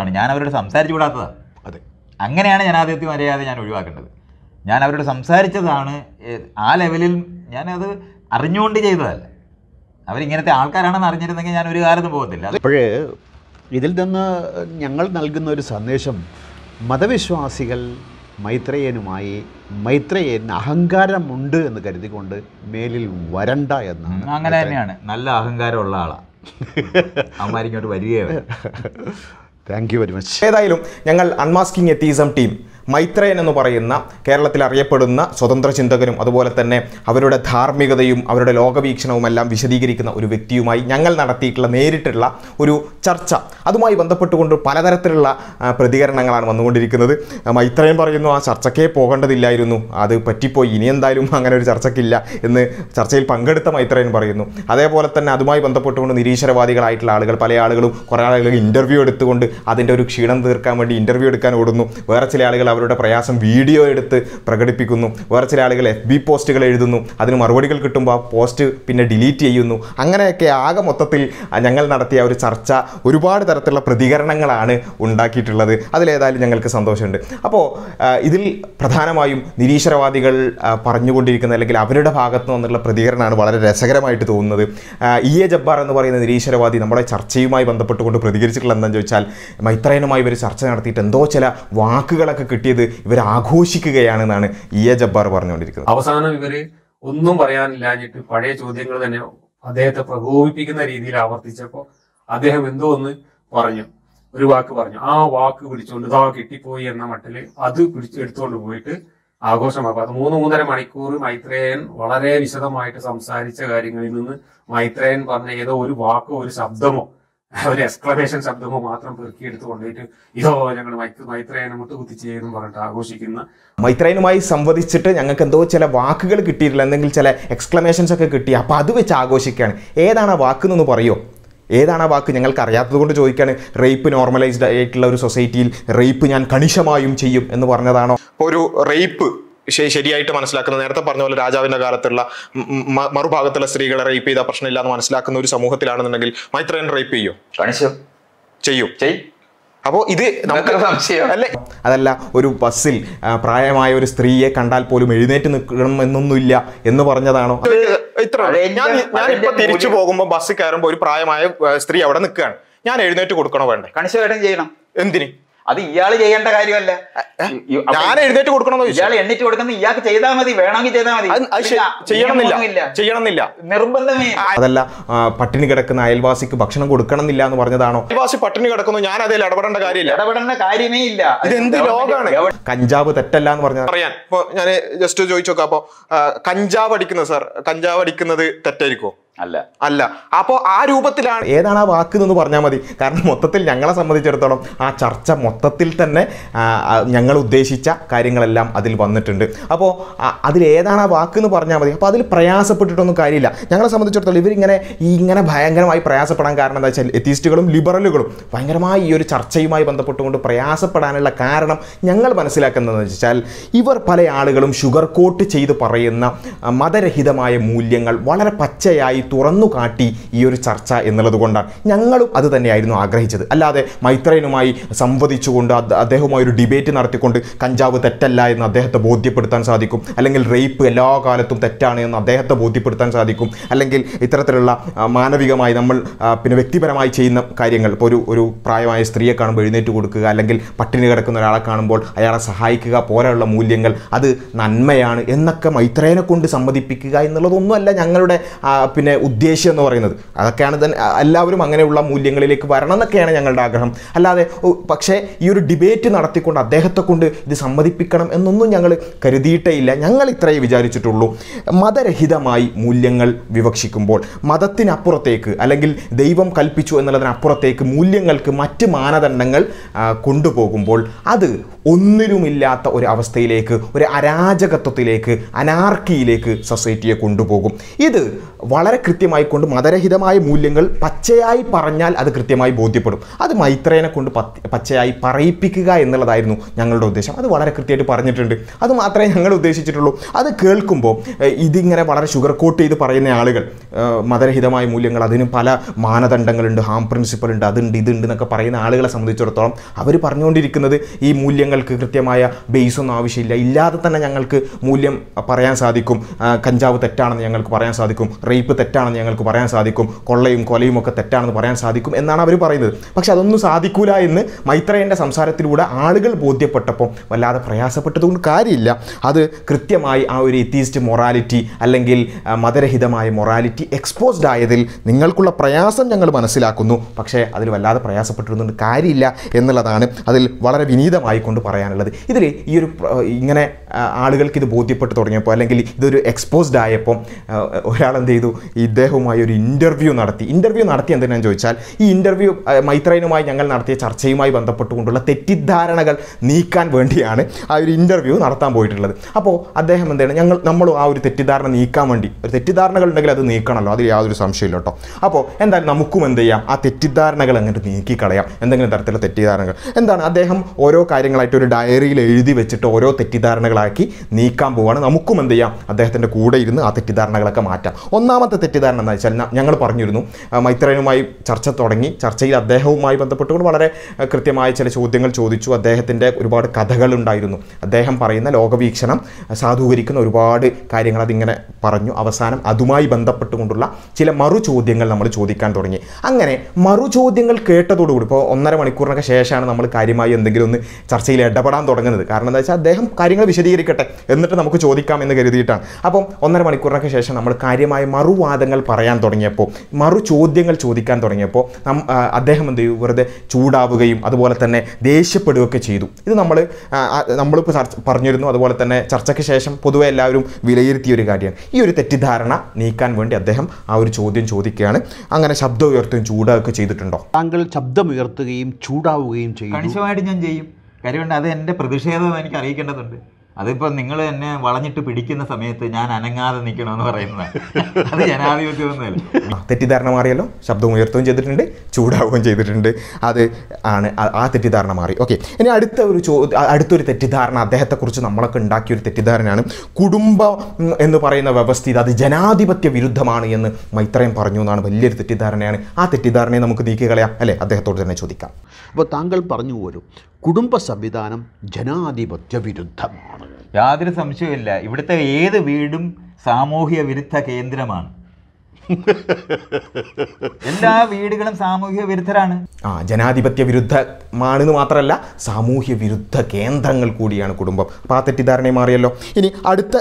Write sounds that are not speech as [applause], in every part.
വാക്കാണ് ഞാൻ അവരോട് സംസാരിച്ചു വിടാത്തതാണ് അതെ. അങ്ങനെയാണ് ജനാധിപത്യ മര്യാദ ഞാൻ ഒഴിവാക്കേണ്ടത്. ഞാൻ അവരോട് സംസാരിച്ചതാണ് ആ ലെവലിൽ ഞാനത് അറിഞ്ഞുകൊണ്ട് ചെയ്തതല്ല. അവരിങ്ങനത്തെ ആൾക്കാരാണെന്ന് അറിഞ്ഞിരുന്നെങ്കിൽ ഞാൻ ഒരു കാലത്തും പോകത്തില്ല. അപ്പോഴേ ഇതിൽ നിന്ന് ഞങ്ങൾ നൽകുന്ന ഒരു സന്ദേശം മതവിശ്വാസികൾ മൈത്രേയനുമായി മൈത്രേയന് അഹങ്കാരമുണ്ട് എന്ന് കരുതിക്കൊണ്ട് മേലിൽ വരണ്ട എന്നാണ് അങ്ങനെ തന്നെയാണ്. നല്ല അഹങ്കാരമുള്ള ആളാണ് അവന്മാരിങ്ങോട്ട് വരികയോ [laughs] താങ്ക് യു വെരി മച്ച് ഏതായാലും ഞങ്ങൾ അൺമാസ്കിംഗ് എത്തീസം ടീം മൈത്രേയൻ എന്ന് പറയുന്ന കേരളത്തിൽ അറിയപ്പെടുന്ന സ്വതന്ത്ര ചിന്തകരും അതുപോലെ തന്നെ അവരുടെ ധാർമ്മികതയും അവരുടെ ലോകവീക്ഷണവും എല്ലാം വിശദീകരിക്കുന്ന ഒരു വ്യക്തിയുമായി ഞങ്ങൾ നടത്തിയിട്ടുള്ള നേരിട്ടുള്ള ഒരു ചർച്ച. അതുമായി ബന്ധപ്പെട്ടുകൊണ്ട് പലതരത്തിലുള്ള പ്രതികരണങ്ങളാണ് വന്നുകൊണ്ടിരിക്കുന്നത്. മൈത്രയൻ പറയുന്നു ആ ചർച്ചക്കേ പോകേണ്ടതില്ലായിരുന്നു. അത് പറ്റിപ്പോയി. ഇനി എന്തായാലും അങ്ങനെ ഒരു ചർച്ചയ്ക്കില്ല എന്ന് ചർച്ചയിൽ പങ്കെടുത്ത മൈത്രയൻ പറയുന്നു. അതേപോലെ തന്നെ അതുമായി ബന്ധപ്പെട്ടുകൊണ്ട് നിരീശ്വരവാദികളായിട്ടുള്ള ആളുകൾ പല ആളുകളും കുറേ ആളുകൾ ഇന്റർവ്യൂ എടുത്തുകൊണ്ട് അതിന്റെ ഒരു ക്ഷീണം തീർക്കാൻ വേണ്ടി ഇന്റർവ്യൂ എടുക്കാൻ ഓടുന്നു. വേറെ ചില ആളുകൾ അവരുടെ പ്രയാസം വീഡിയോ എടുത്ത് പ്രകടിപ്പിക്കുന്നു. വേറെ ചില ആളുകൾ എഫ് ബി പോസ്റ്റുകൾ എഴുതുന്നു. അതിന് മറുപടികൾ കിട്ടുമ്പോൾ ആ പോസ്റ്റ് പിന്നെ ഡിലീറ്റ് ചെയ്യുന്നു. അങ്ങനെയൊക്കെ ആകെ മൊത്തത്തിൽ ഞങ്ങൾ നടത്തിയ ഒരു ചർച്ച ഒരുപാട് തരത്തിലുള്ള പ്രതികരണങ്ങളാണ് ഉണ്ടാക്കിയിട്ടുള്ളത്. അതിലേതായാലും ഞങ്ങൾക്ക് സന്തോഷമുണ്ട്. അപ്പോൾ ഇതിൽ പ്രധാനമായും നിരീശ്വരവാദികൾ പറഞ്ഞുകൊണ്ടിരിക്കുന്ന അല്ലെങ്കിൽ അവരുടെ ഭാഗത്ത് നിന്നുള്ള പ്രതികരണമാണ് വളരെ രസകരമായിട്ട് തോന്നുന്നത്. ഇ. എ. ജബ്ബാർ എന്ന് പറയുന്ന നിരീശ്വരവാദി നമ്മുടെ ചർച്ചയുമായി ബന്ധപ്പെട്ടുകൊണ്ട് പ്രതികരിച്ചിട്ടുള്ള എന്താണെന്ന് ചോദിച്ചാൽ മൈത്രയനുമായി ഇവർ ചർച്ച നടത്തിയിട്ട് എന്തോ ചില വാക്കുകളൊക്കെ കിട്ടിയത് ഇവർ ആഘോഷിക്കുകയാണെന്നാണ് ഇ എ ജബ്ബാർ പറഞ്ഞുകൊണ്ടിരിക്കുന്നത്. അവസാനം ഇവർ ഒന്നും പറയാനില്ലാഞ്ഞിട്ട് പഴയ ചോദ്യങ്ങൾ തന്നെ അദ്ദേഹത്തെ പ്രകോപിപ്പിക്കുന്ന രീതിയിൽ ആവർത്തിച്ചപ്പോ അദ്ദേഹം എന്തോ ഒന്ന് പറഞ്ഞു. ഒരു വാക്ക് പറഞ്ഞു. ആ വാക്ക് പിടിച്ചുകൊണ്ട് ഇതാ കിട്ടിപ്പോയി എന്ന മട്ടിൽ അത് പിടിച്ച് എടുത്തുകൊണ്ട് പോയിട്ട് ആഘോഷമാക്കും. അത് മൂന്ന് മൂന്നര മണിക്കൂർ മൈത്രേയൻ വളരെ വിശദമായിട്ട് സംസാരിച്ച കാര്യങ്ങളിൽ നിന്ന് മൈത്രേയൻ പറഞ്ഞ ഏതോ ഒരു വാക്കോ ഒരു ശബ്ദമോ ഒരു എക്സ്ക്ലമേഷൻ ശബ്ദമോ മാത്രം പെറുക്കിയെടുത്ത് കൊണ്ടുപോയിട്ട് ഇതോ ഞങ്ങൾ മൈത്രേനെ മൈത്രേയനെ മുട്ട് കുത്തിച്ചേരും പറഞ്ഞിട്ട് ആഘോഷിക്കുന്ന മൈത്രേനുമായി സംവദിച്ചിട്ട് ഞങ്ങൾക്ക് എന്തോ ചില വാക്കുകൾ കിട്ടിയിട്ടില്ല എന്തെങ്കിലും ചില എക്സ്ക്ലമേഷൻസ് ഒക്കെ കിട്ടി. അപ്പോൾ അത് വെച്ച് ആഘോഷിക്കുകയാണ് ഏതാണ് ആ വാക്ക് എന്നൊന്ന് പറയോ? ഏതാണ് ആ വാക്ക്? ഞങ്ങൾക്ക് അറിയാത്തത് കൊണ്ട് ചോദിക്കുകയാണ് റേപ്പ് നോർമലൈസ്ഡ് ആയിട്ടുള്ള ഒരു സൊസൈറ്റിയിൽ റേപ്പ് ഞാൻ കണിശമായും ചെയ്യും എന്ന് പറഞ്ഞതാണോ? ഒരു റേപ്പ് ശരിയായിട്ട് മനസ്സിലാക്കുന്നത് നേരത്തെ പറഞ്ഞ പോലെ രാജാവിന്റെ കാലത്തുള്ള മറുഭാഗത്തുള്ള സ്ത്രീകളെ റേപ്പ് ചെയ്താൽ പ്രശ്നമില്ല എന്ന് മനസ്സിലാക്കുന്ന ഒരു സമൂഹത്തിലാണെന്നുണ്ടെങ്കിൽ മൈത്രൻ റേപ്പ് ചെയ്യോ? കണിശം ചെയ്യും. ചെയ്. അപ്പോൾ ഇത് നമുക്ക്? അല്ലേ? അതല്ല ഒരു ബസ്സിൽ പ്രായമായ ഒരു സ്ത്രീയെ കണ്ടാൽ പോലും എഴുന്നേറ്റ് നിൽക്കണം എന്നൊന്നുമില്ല എന്ന് പറഞ്ഞതാണോ? ഇത്ര ഞാൻ ഞാൻ ഇപ്പൊ തിരിച്ചു പോകുമ്പോ പോകുമ്പോൾ ബസ്സിൽ കയറുമ്പോൾ ഒരു പ്രായമായ സ്ത്രീ അവിടെ നിൽക്കുകയാണ്. ഞാൻ എഴുന്നേറ്റ് കൊടുക്കണോ വേണ്ടേ? കണിച്ചു ചെയ്യണം. എന്തിന്? അത് ഇയാൾ ചെയ്യേണ്ട കാര്യമല്ല. ഞാൻ എഴുന്നേറ്റ് കൊടുക്കണമെന്ന് ഇയാൾ എണ്ണിട്ട് കൊടുക്കുന്ന ഇയാൾക്ക് ചെയ്താൽ മതി വേണമെങ്കിൽ ചെയ്താൽ മതി. ചെയ്യണമെന്നില്ല. ചെയ്യണമെന്നില്ല. നിർബന്ധമേ. അതല്ല പട്ടിണി കിടക്കുന്ന അയൽവാസിക്ക് ഭക്ഷണം കൊടുക്കണമെന്നില്ല എന്ന് പറഞ്ഞതാണോ? അയൽവാസി പട്ടിണി കിടക്കുന്നു ഞാൻ അതിൽ ഇടപെടേണ്ട കാര്യമില്ല. ഇടപെടേണ്ട കാര്യമേ ഇല്ല. ഇതെന്ത് എന്ത് ഗവൺമെന്റ്- കഞ്ചാവ് തെറ്റല്ല എന്ന് പറഞ്ഞാൽ പറയാൻ. ഇപ്പൊ ഞാൻ ജസ്റ്റ് ചോദിച്ചു നോക്കാം. അപ്പൊ കഞ്ചാവ് അടിക്കുന്നത് സാർ കഞ്ചാവ് അടിക്കുന്നത് തെറ്റായിരിക്കോ അല്ല. അല്ല. അപ്പോ ആ രൂപത്തിലാണ് ഏതാണ് ആ വാക്ക് എന്ന് പറഞ്ഞാൽ മതി. കാരണം മൊത്തത്തിൽ ഞങ്ങളെ സംബന്ധിച്ചിടത്തോളം ആ ചർച്ച മൊത്തത്തിൽ തന്നെ ഞങ്ങൾ ഉദ്ദേശിച്ച കാര്യങ്ങളെല്ലാം അതിൽ വന്നിട്ടുണ്ട്. അപ്പോൾ അതിൽ ഏതാണ് ആ വാക്ക് എന്ന് പറഞ്ഞാൽ മതി. അപ്പോൾ അതിൽ പ്രയാസപ്പെട്ടിട്ടൊന്നും കാര്യമില്ല. ഞങ്ങളെ സംബന്ധിച്ചിടത്തോളം ഇവരിങ്ങനെ ഇങ്ങനെ ഭയങ്കരമായി പ്രയാസപ്പെടാൻ കാരണം എന്താ വെച്ചാൽ എത്തീസ്റ്റുകളും ലിബറലുകളും ഭയങ്കരമായി ഈ ഒരു ചർച്ചയുമായി ബന്ധപ്പെട്ടുകൊണ്ട് പ്രയാസപ്പെടാനുള്ള കാരണം ഞങ്ങൾ മനസ്സിലാക്കുന്നതെന്ന് വെച്ചാൽ ഇവർ പല ആളുകളും ഷുഗർ കോട്ട് ചെയ്ത് പറയുന്ന മതരഹിതമായ മൂല്യങ്ങൾ വളരെ പച്ചയായി തുറന്നു കാട്ടി ഈ ഒരു ചർച്ച എന്നുള്ളത് കൊണ്ടാണ് ഞങ്ങളും അത് തന്നെയായിരുന്നു ആഗ്രഹിച്ചത്. അല്ലാതെ മൈത്രയനുമായി സംവദിച്ചുകൊണ്ട് അദ്ദേഹവുമായി ഒരു ഡിബേറ്റ് നടത്തിക്കൊണ്ട് കഞ്ചാവ് തെറ്റല്ല എന്ന് അദ്ദേഹത്തെ ബോധ്യപ്പെടുത്താൻ സാധിക്കും. അല്ലെങ്കിൽ റേപ്പ് എല്ലാ കാലത്തും തെറ്റാണ് എന്ന് അദ്ദേഹത്തെ ബോധ്യപ്പെടുത്താൻ സാധിക്കും. അല്ലെങ്കിൽ ഇത്തരത്തിലുള്ള മാനവികമായി നമ്മൾ പിന്നെ വ്യക്തിപരമായി ചെയ്യുന്ന കാര്യങ്ങൾ ഇപ്പോൾ ഒരു ഒരു പ്രായമായ സ്ത്രീയെ കാണുമ്പോൾ എഴുന്നേറ്റ് കൊടുക്കുക അല്ലെങ്കിൽ പട്ടിണി കിടക്കുന്ന ഒരാളെ കാണുമ്പോൾ അയാളെ സഹായിക്കുക പോലെയുള്ള മൂല്യങ്ങൾ അത് നന്മയാണ് എന്നൊക്കെ മൈത്രേനെ കൊണ്ട് സമ്മതിപ്പിക്കുക എന്നുള്ളതൊന്നുമല്ല ഞങ്ങളുടെ പിന്നെ ഉദ്ദേശ്യം എന്ന് പറയുന്നത്. അതൊക്കെയാണ് തന്നെ എല്ലാവരും അങ്ങനെയുള്ള മൂല്യങ്ങളിലേക്ക് വരണം എന്നൊക്കെയാണ് ഞങ്ങളുടെ ആഗ്രഹം. അല്ലാതെ പക്ഷേ ഈ ഒരു ഡിബേറ്റ് നടത്തിക്കൊണ്ട് അദ്ദേഹത്തെ കൊണ്ട് ഇത് സമ്മതിപ്പിക്കണം എന്നൊന്നും ഞങ്ങൾ കരുതിയിട്ടേ ഇല്ല ഞങ്ങൾ ഇത്രയേ വിചാരിച്ചിട്ടുള്ളൂ. മതരഹിതമായി മൂല്യങ്ങൾ വിവക്ഷിക്കുമ്പോൾ മതത്തിനപ്പുറത്തേക്ക് അല്ലെങ്കിൽ ദൈവം കൽപ്പിച്ചു എന്നുള്ളതിനപ്പുറത്തേക്ക് മൂല്യങ്ങൾക്ക് മറ്റ് മാനദണ്ഡങ്ങൾ കൊണ്ടുപോകുമ്പോൾ അത് ഒന്നിലുമില്ലാത്ത ഒരു അവസ്ഥയിലേക്ക് ഒരു അരാജകത്വത്തിലേക്ക് അനാർക്കിയിലേക്ക് സൊസൈറ്റിയെ കൊണ്ടുപോകും. ഇത് വളരെ കൃത്യമായി കൊണ്ട് മതരഹിതമായ മൂല്യങ്ങൾ പച്ചയായി പറഞ്ഞാൽ അത് കൃത്യമായി ബോധ്യപ്പെടും. അത് മൈത്രേനെ കൊണ്ട് പച്ചയായി പറയിപ്പിക്കുക എന്നുള്ളതായിരുന്നു ഞങ്ങളുടെ ഉദ്ദേശം. അത് വളരെ കൃത്യമായിട്ട് പറഞ്ഞിട്ടുണ്ട്. അത് മാത്രമേ ഞങ്ങൾ ഉദ്ദേശിച്ചിട്ടുള്ളൂ. അത് കേൾക്കുമ്പോൾ ഇതിങ്ങനെ വളരെ ഷുഗർ കോട്ട് ചെയ്ത് പറയുന്ന ആളുകൾ മതരഹിതമായ മൂല്യങ്ങൾ അതിന് പല മാനദണ്ഡങ്ങളുണ്ട് ഹാം പ്രിൻസിപ്പൽ ഉണ്ട് അതുണ്ട് ഇതുണ്ട് എന്നൊക്കെ പറയുന്ന ആളുകളെ സംബന്ധിച്ചിടത്തോളം അവർ പറഞ്ഞുകൊണ്ടിരിക്കുന്നത് ഈ മൂല്യങ്ങൾക്ക് കൃത്യമായ ബേസ് ഒന്നും ആവശ്യമില്ല. ഇല്ലാതെ തന്നെ ഞങ്ങൾക്ക് മൂല്യം പറയാൻ സാധിക്കും. കഞ്ചാവ് തെറ്റാണെന്ന് ഞങ്ങൾക്ക് പറയാൻ സാധിക്കും. റേപ്പ് തെറ്റാണെന്ന് ഞങ്ങൾക്ക് പറയാൻ സാധിക്കും. കൊള്ളയും കൊലയും ഒക്കെ തെറ്റാണെന്ന് പറയാൻ സാധിക്കും എന്നാണ് അവർ പറയുന്നത്. പക്ഷെ അതൊന്നും സാധിക്കൂല എന്ന് മൈത്രേയന്റെ സംസാരത്തിലൂടെ ആളുകൾ ബോധ്യപ്പെട്ടപ്പോൾ വല്ലാതെ പ്രയാസപ്പെട്ടതുകൊണ്ട് കാര്യമില്ല. അത് കൃത്യമായി ആ ഒരു എത്തീസ്റ്റ് മൊറാലിറ്റി അല്ലെങ്കിൽ മതരഹിതമായ മൊറാലിറ്റി എക്സ്പോസ്ഡ് ആയതിൽ നിങ്ങൾക്കുള്ള പ്രയാസം ഞങ്ങൾ മനസ്സിലാക്കുന്നു. പക്ഷേ അതിൽ വല്ലാതെ പ്രയാസപ്പെട്ടിരുന്നുകൊണ്ട് കാര്യമില്ല എന്നുള്ളതാണ് അതിൽ വളരെ വിനീതമായി കൊണ്ട് പറയാനുള്ളത്. ഇതിൽ ഈ ഒരു ഇങ്ങനെ ആളുകൾക്ക് ഇത് ബോധ്യപ്പെട്ട് തുടങ്ങിയപ്പോൾ അല്ലെങ്കിൽ ഇതൊരു എക്സ്പോസ്ഡ് ആയപ്പോൾ ഒരാൾ എന്ത് ചെയ്തു? ഇദ്ദേഹവുമായി ഒരു ഇന്റർവ്യൂ നടത്തി. ഇന്റർവ്യൂ നടത്തി എന്തിനാന്ന് ചോദിച്ചാൽ ഈ ഇന്റർവ്യൂ മൈത്രയനുമായി ഞങ്ങൾ നടത്തിയ ചർച്ചയുമായി ബന്ധപ്പെട്ടുകൊണ്ടുള്ള തെറ്റിദ്ധാരണകൾ നീക്കാൻ വേണ്ടിയാണ് ആ ഒരു ഇന്റർവ്യൂ നടത്താൻ പോയിട്ടുള്ളത്. അപ്പോൾ അദ്ദേഹം എന്താണ്? ഞങ്ങൾ നമ്മളും ആ ഒരു തെറ്റിദ്ധാരണ നീക്കാൻ വേണ്ടി ഒരു തെറ്റിദ്ധാരണകൾ ഉണ്ടെങ്കിൽ അത് നീക്കണമല്ലോ. അതിൽ യാതൊരു സംശയമില്ല കേട്ടോ. അപ്പോൾ എന്തായാലും നമുക്കും എന്ത് ചെയ്യാം? ആ തെറ്റിദ്ധാരണകൾ അങ്ങോട്ട് നീക്കിക്കളയാം. എന്തെങ്കിലും തരത്തിലുള്ള തെറ്റിദ്ധാരണകൾ. എന്താണ്? അദ്ദേഹം ഓരോ കാര്യങ്ങളായിട്ട് ഒരു ഡയറിയിൽ എഴുതി വെച്ചിട്ട് ഓരോ തെറ്റിദ്ധാരണകളാക്കി നീക്കാൻ പോവുകയാണ് നമുക്കും എന്ത് ചെയ്യാം? അദ്ദേഹത്തിന്റെ കൂടെ ഇരുന്ന് ആ തെറ്റിദ്ധാരണകളൊക്കെ മാറ്റാം. ഒന്നാമത്തെ തെറ്റിദ്ധാരണ എന്താ വെച്ചാൽ ഞങ്ങൾ പറഞ്ഞിരുന്നു മൈത്രനുമായി ചർച്ച തുടങ്ങി. ചർച്ചയിൽ അദ്ദേഹവുമായി ബന്ധപ്പെട്ടുകൊണ്ട് വളരെ കൃത്യമായ ചില ചോദ്യങ്ങൾ ചോദിച്ചു. അദ്ദേഹത്തിന്റെ ഒരുപാട് കഥകളുണ്ടായിരുന്നു അദ്ദേഹം പറയുന്ന ലോകവീക്ഷണം സാധൂകരിക്കുന്ന ഒരുപാട് കാര്യങ്ങൾ അതിങ്ങനെ പറഞ്ഞു. അവസാനം അതുമായി ബന്ധപ്പെട്ടുകൊണ്ടുള്ള ചില മറു ചോദ്യങ്ങൾ നമ്മൾ ചോദിക്കാൻ തുടങ്ങി. അങ്ങനെ മറു ചോദ്യങ്ങൾ കേട്ടതോടുകൂടി ഇപ്പോൾ ഒന്നര മണിക്കൂറിനൊക്കെ ശേഷമാണ് നമ്മൾ കാര്യമായി എന്തെങ്കിലും ഒന്ന് ചർച്ചയിൽ ഇടപെടാൻ തുടങ്ങുന്നത്. കാരണം എന്താ വെച്ചാൽ അദ്ദേഹം കാര്യങ്ങൾ വിശദീകരിക്കട്ടെ. എന്നിട്ട് നമുക്ക് ചോദിക്കാം എന്ന് കരുതിയിട്ടാണ്. അപ്പം ഒന്നര മണിക്കൂറിനൊക്കെ ശേഷം നമ്മൾ കാര്യമായ മറുവാദങ്ങൾ പറയാൻ തുടങ്ങിയപ്പോൾ മറു ചോദ്യങ്ങൾ ചോദിക്കാൻ തുടങ്ങിയപ്പോൾ നം അദ്ദേഹം എന്ത് ചെയ്യും വെറുതെ ചൂടാവുകയും അതുപോലെ തന്നെ ദേഷ്യപ്പെടുകയൊക്കെ ചെയ്തു. ഇത് നമ്മൾ നമ്മളിപ്പോൾ ചർച്ച പറഞ്ഞിരുന്നു. അതുപോലെ തന്നെ ചർച്ചയ്ക്ക് ശേഷം പൊതുവെ എല്ലാവരും വിലയിരുത്തിയ ഒരു കാര്യമാണ്. ഈ ഒരു തെറ്റിദ്ധാരണ നീക്കാൻ വേണ്ടി അദ്ദേഹം ആ ഒരു ചോദ്യം ചോദിക്കുകയാണ്. അങ്ങനെ ശബ്ദം ഉയർത്തുകയും ചൂടാവുകയൊക്കെ ചെയ്തിട്ടുണ്ടോ? താങ്കൾ ശബ്ദം ഉയർത്തുകയും ചൂടാവുകയും ചെയ്യും കണിശമായിട്ട് ഞാൻ ചെയ്യും. കാര്യമുണ്ട് അത് എന്റെ പ്രതിഷേധം എനിക്ക് അറിയിക്കേണ്ടതുണ്ട്. അതിപ്പോൾ നിങ്ങൾ എന്നെ വളഞ്ഞിട്ട് പിടിക്കുന്ന സമയത്ത് ഞാൻ അനങ്ങാതെ നിൽക്കണമെന്ന് പറയുന്നത്. അത് ജനാധിപത്യമൊന്നുമല്ല ആ, തെറ്റിദ്ധാരണ മാറിയല്ലോ. ശബ്ദം ഉയർത്തുകയും ചെയ്തിട്ടുണ്ട് ചൂടാവുകയും ചെയ്തിട്ടുണ്ട്. അത് ആണ് ആ- തെറ്റിദ്ധാരണ മാറി. ഓക്കെ ഇനി അടുത്ത ഒരു ചോ അടുത്തൊരു തെറ്റിദ്ധാരണ അദ്ദേഹത്തെക്കുറിച്ച് നമ്മളൊക്കെ ഉണ്ടാക്കിയ ഒരു തെറ്റിദ്ധാരണയാണ്. കുടുംബം എന്ന് പറയുന്ന വ്യവസ്ഥിതി അത് ജനാധിപത്യ വിരുദ്ധമാണ് എന്ന് മൈത്രയും പറഞ്ഞു എന്നാണ് വലിയൊരു തെറ്റിദ്ധാരണയാണ്. ആ തെറ്റിദ്ധാരണയെ നമുക്ക് നീക്കി കളയാം അല്ലേ? അദ്ദേഹത്തോട് തന്നെ ചോദിക്കാം. അപ്പോൾ താങ്കൾ പറഞ്ഞു പോലും കുടുംബ സംവിധാനം ജനാധിപത്യ വിരുദ്ധമാണ്. യാതൊരു സംശയവുമില്ല. ഇവിടുത്തെ ഏത് വീടും സാമൂഹ്യ വിരുദ്ധ കേന്ദ്രമാണ്. എല്ലാ വീടുകളും സാമൂഹ്യ വിരുദ്ധരാണ്. ആ ജനാധിപത്യ വിരുദ്ധമാണെന്ന് മാത്രമല്ല സാമൂഹ്യ വിരുദ്ധ കേന്ദ്രങ്ങൾ കൂടിയാണ് കുടുംബം. അപ്പോൾ ആ തെറ്റിദ്ധാരണയെ മാറിയല്ലോ. ഇനി അടുത്ത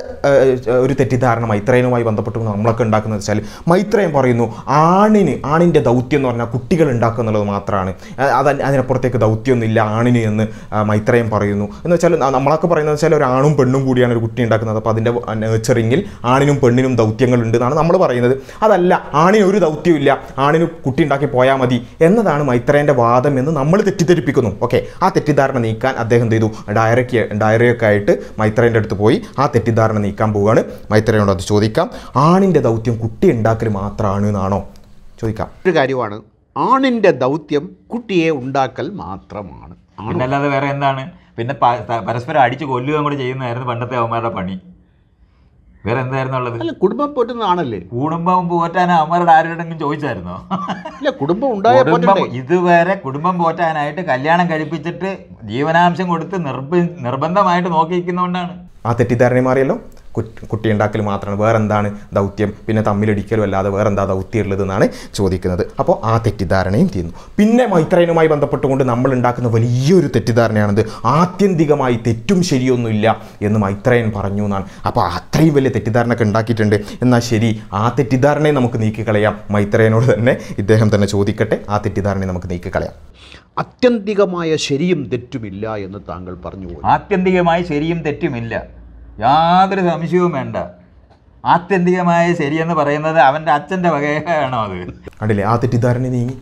ഒരു തെറ്റിദ്ധാരണ മൈത്രേനുമായി ബന്ധപ്പെട്ട് നമ്മളൊക്കെ ഉണ്ടാക്കുന്നത് വെച്ചാൽ മൈത്രേയൻ പറയുന്നു ആണിന് ആണിന്റെ ദൗത്യം എന്ന് പറഞ്ഞാൽ കുട്ടികൾ ഉണ്ടാക്കുക എന്നുള്ളത് മാത്രമാണ്. അത് അതിനപ്പുറത്തേക്ക് ദൗത്യമൊന്നുമില്ല ആണിന് എന്ന് മൈത്രയം പറയുന്നു. എന്ന് വെച്ചാൽ നമ്മളൊക്കെ പറയുന്നത് വെച്ചാൽ ഒരു ആണും പെണ്ണും കൂടിയാണ് ഒരു കുട്ടി ഉണ്ടാക്കുന്നത്. അപ്പോൾ അതിന്റെ നേച്ചറിങ്ങിൽ ആണിനും പെണ്ണിനും ദൗത്യങ്ങളുണ്ട് എന്നാണ് നമ്മൾ പറയുന്നത്. അതല്ല ആണിന് ഒരു ദൗത്യമില്ല ആണിന് കുട്ടി ഉണ്ടാക്കി പോയാൽ മതി എന്നതാണ് മൈത്രേന്റെ വാദം എന്ന് നമ്മൾ തെറ്റിദ്ധരിപ്പിക്കുന്നു. ഓക്കെ ആ തെറ്റിദ്ധാരണ നീക്കാൻ അദ്ദേഹം എന്ത് ചെയ്തു? ഡയറിക്ക് ഡയറിയൊക്കെ ആയിട്ട് മൈത്രേന്റെ അടുത്ത് പോയി ആ തെറ്റിദ്ധാരണ നീക്കാൻ പോവുകയാണ്. മൈത്രേനോട് അത് ചോദിക്കാം. ആണിന്റെ ദൗത്യം കുട്ടി ഉണ്ടാക്കൽ മാത്രമാണ് എന്നാണോ? ചോദിക്കാം. ഒരു കാര്യമാണ് ആണിന്റെ ദൗത്യം കുട്ടിയെ ഉണ്ടാക്കൽ മാത്രമാണ്. പിന്നെ അല്ലാതെ വേറെ എന്താണ്? പിന്നെ പരസ്പരം അടിച്ച് കൊല്ലുകയും കൂടെ ചെയ്യുന്നതായിരുന്നു പണ്ടത്തെ അവന്മാരുടെ പണി. വേറെ എന്തായിരുന്നു ഉള്ളത് അല്ല കുടുംബം പോറ്റുന്നതാണല്ലേ കുടുംബം പോറ്റാൻ അമ്മരുടെ ആരോടെങ്കിലും ചോദിച്ചായിരുന്നോ? ഇല്ല കുടുംബം ഉണ്ടായ ഇതുവരെ കുടുംബം പോറ്റാനായിട്ട് കല്യാണം കഴിപ്പിച്ചിട്ട് ജീവനാംശം കൊടുത്ത് നിർബന്ധമായിട്ട് നിർബന്ധമായിട്ട് നോക്കിയിരിക്കുന്നതുകൊണ്ടാണ്. ആ തെറ്റിദ്ധാരണ മാറിയല്ലോ? കുറ്റ്- കുട്ടി ഉണ്ടാക്കൽ മാത്രമാണ്. വേറെ എന്താണ് ദൗത്യം? പിന്നെ തമ്മിലടിക്കലും അല്ലാതെ വേറെ എന്താ ദൗത്യം ഉള്ളതെന്നാണ് ചോദിക്കുന്നത്. അപ്പോൾ ആ തെറ്റിദ്ധാരണയും തീർന്നു. പിന്നെ മൈത്രേനുമായി ബന്ധപ്പെട്ടുകൊണ്ട് നമ്മൾ ഉണ്ടാക്കുന്ന വലിയൊരു തെറ്റിദ്ധാരണയാണിത് ആത്യന്തികമായി തെറ്റും ശരിയൊന്നുമില്ല എന്ന് മൈത്രേയൻ പറഞ്ഞു എന്നാണ്. അപ്പോൾ അത്രയും വലിയ തെറ്റിദ്ധാരണ ഒക്കെ ഉണ്ടാക്കിയിട്ടുണ്ട്. എന്നാൽ ശരി ആ തെറ്റിദ്ധാരണയെ നമുക്ക് നീക്കിക്കളയാം. മൈത്രേയനോട് തന്നെ ഇദ്ദേഹം തന്നെ ചോദിക്കട്ടെ. ആ തെറ്റിദ്ധാരണയെ നമുക്ക് നീക്കിക്കളയാം. അത്യന്തികമായ ശരിയും തെറ്റുമില്ല എന്ന് താങ്കൾ പറഞ്ഞു ആത്യന്തികമായി ശരിയും തെറ്റുമില്ല. യാതൊരു സംശയവും വേണ്ട. ആത്യന്തികമായ ശരിയെന്ന് പറയുന്നത് അവന്റെ അച്ഛന്റെ വകയാണോ അത്? കണ്ടില്ലേ? ആ തെറ്റിദ്ധാരണ നീങ്ങി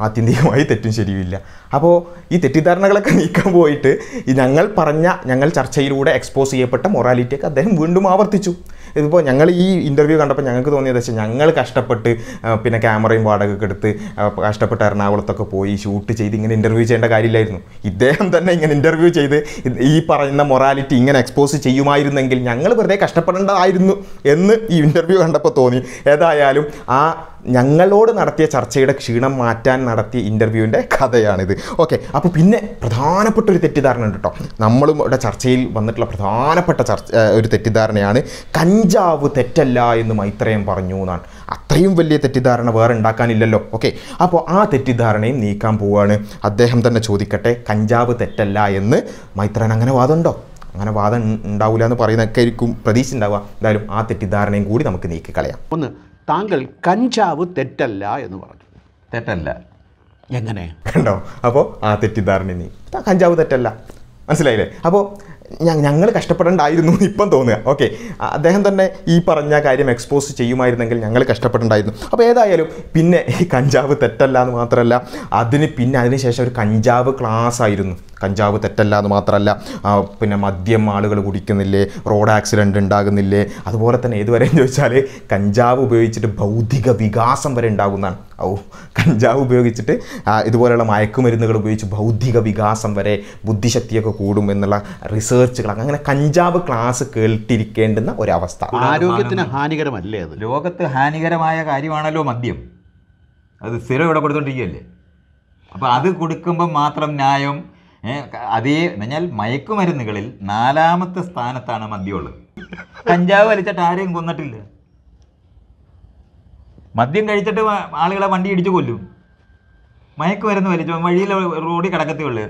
ആത്യന്തികമായി തെറ്റും ശരിയുമില്ല. അപ്പോൾ ഈ തെറ്റിദ്ധാരണകളൊക്കെ നീക്കാൻ പോയിട്ട് ഈ ഞങ്ങൾ പറഞ്ഞ ഞങ്ങൾ ചർച്ചയിലൂടെ എക്സ്പോസ് ചെയ്യപ്പെട്ട മൊറാലിറ്റിയൊക്കെ അദ്ദേഹം വീണ്ടും ആവർത്തിച്ചു. ഇതിപ്പോൾ ഞങ്ങൾ ഈ ഇന്റർവ്യൂ കണ്ടപ്പോൾ ഞങ്ങൾക്ക് തോന്നിയത് വെച്ചാൽ ഞങ്ങൾ കഷ്ടപ്പെട്ട് പിന്നെ ക്യാമറയും വാടകയൊക്കെ എടുത്ത് കഷ്ടപ്പെട്ട് എറണാകുളത്തൊക്കെ പോയി ഷൂട്ട് ചെയ്ത് ഇങ്ങനെ ഇന്റർവ്യൂ ചെയ്യേണ്ട കാര്യമില്ലായിരുന്നു. ഇദ്ദേഹം തന്നെ ഇങ്ങനെ ഇന്റർവ്യൂ ചെയ്ത് ഈ പറയുന്ന മൊറാലിറ്റി ഇങ്ങനെ എക്സ്പോസ് ചെയ്യുമായിരുന്നെങ്കിൽ ഞങ്ങൾ വെറുതെ കഷ്ടപ്പെടേണ്ടതായിരുന്നു എന്ന് ഈ ഇന്റർവ്യൂ കണ്ടപ്പോൾ തോന്നി. ഏതായാലും ആ ഞങ്ങളോട് നടത്തിയ ചർച്ചയുടെ ക്ഷീണം മാറ്റാൻ നടത്തിയ ഇന്റർവ്യൂവിന്റെ കഥയാണിത്. ഓക്കെ അപ്പോൾ പിന്നെ പ്രധാനപ്പെട്ട ഒരു തെറ്റിദ്ധാരണ ഉണ്ട് കേട്ടോ നമ്മളും ഇവിടെ ചർച്ചയിൽ വന്നിട്ടുള്ള പ്രധാനപ്പെട്ട ചർച്ച ഒരു തെറ്റിദ്ധാരണയാണ് കഞ്ചാവ് തെറ്റല്ല എന്ന് മൈത്രയും പറഞ്ഞു എന്നാണ്. അത്രയും വലിയ തെറ്റിദ്ധാരണ വേറെ ഉണ്ടാക്കാനില്ലല്ലോ. ഓക്കെ അപ്പോൾ ആ തെറ്റിദ്ധാരണയും നീക്കാൻ പോവുകയാണ് അദ്ദേഹം തന്നെ ചോദിക്കട്ടെ കഞ്ചാവ് തെറ്റല്ല എന്ന് മൈത്രൻ അങ്ങനെ വാദമുണ്ടോ? അങ്ങനെ വാദം ഉണ്ടാവില്ല എന്ന് പറയുന്നതൊക്കെ ആയിരിക്കും പ്രതീക്ഷ ഉണ്ടാവുക. എന്തായാലും ആ തെറ്റിദ്ധാരണയും കൂടി നമുക്ക് നീക്കിക്കളയാം. ഒന്ന് താങ്കൾ കഞ്ചാവ് തെറ്റല്ല എന്ന് പറഞ്ഞു. തെറ്റല്ല. എങ്ങനെ? കണ്ടോ? അപ്പോൾ ആ തെറ്റിദ്ധാരണ നീ കഞ്ചാവ് തെറ്റല്ല. മനസ്സിലായില്ലേ? അപ്പോൾ ഞങ്ങൾ കഷ്ടപ്പെടേണ്ടായിരുന്നു എന്ന് ഇപ്പം തോന്നുക. ഓക്കെ അദ്ദേഹം തന്നെ ഈ പറഞ്ഞ കാര്യം എക്സ്പോസ് ചെയ്യുമായിരുന്നെങ്കിൽ ഞങ്ങൾ കഷ്ടപ്പെടേണ്ടായിരുന്നു. അപ്പോൾ ഏതായാലും പിന്നെ ഈ കഞ്ചാവ് തെറ്റല്ല എന്ന് മാത്രമല്ല അതിന് പിന്നെ അതിനുശേഷം ഒരു കഞ്ചാവ് ക്ലാസ് ആയിരുന്നു. കഞ്ചാവ് തെറ്റല്ല എന്ന് മാത്രമല്ല പിന്നെ മദ്യം ആളുകൾ കുടിക്കുന്നില്ലേ റോഡ് ആക്സിഡന്റ് ഉണ്ടാകുന്നില്ലേ അതുപോലെ തന്നെ ഏതുവരെയും ചോദിച്ചാൽ കഞ്ചാവ് ഉപയോഗിച്ചിട്ട് ഭൗതിക വികാസം വരെ ഉണ്ടാകുന്നതാണ്. ഓ കഞ്ചാവ് ഉപയോഗിച്ചിട്ട് ഇതുപോലെയുള്ള മയക്കുമരുന്നുകൾ ഉപയോഗിച്ച് ബൗദ്ധിക വികാസം വരെ ബുദ്ധിശക്തിയൊക്കെ കൂടും എന്നുള്ള റിസർച്ചുകൾ അങ്ങനെ കഞ്ചാവ് ക്ലാസ് കേട്ടിരിക്കേണ്ടുന്ന ഒരവസ്ഥ. ആരോഗ്യത്തിന് ഹാനികരമല്ലേ അത്? ലോകത്ത് ഹാനികരമായ കാര്യമാണല്ലോ മദ്യം. അത് സ്ഥിരം ഇവിടെ കൊടുത്തോണ്ടിരിക്കുകയല്ലേ? അപ്പോൾ അത് കൊടുക്കുമ്പം മാത്രം ന്യായം അതേ എന്നാൽ മയക്കുമരുന്നുകളിൽ നാലാമത്തെ സ്ഥാനത്താണ് മദ്യമുള്ളത്. കഞ്ചാവ് വലിച്ചിട്ട് ആരെയും കൊന്നിട്ടില്ല. മദ്യം കഴിച്ചിട്ട് ആളുകളെ വണ്ടി ഇടിച്ചു കൊല്ലും. മയക്കുമരുന്ന് വലിച്ചു വഴിയിൽ റോഡിൽ കിടക്കത്തേ ഉള്ളൂ.